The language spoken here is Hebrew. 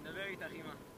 אני מדבר איתך, אמא.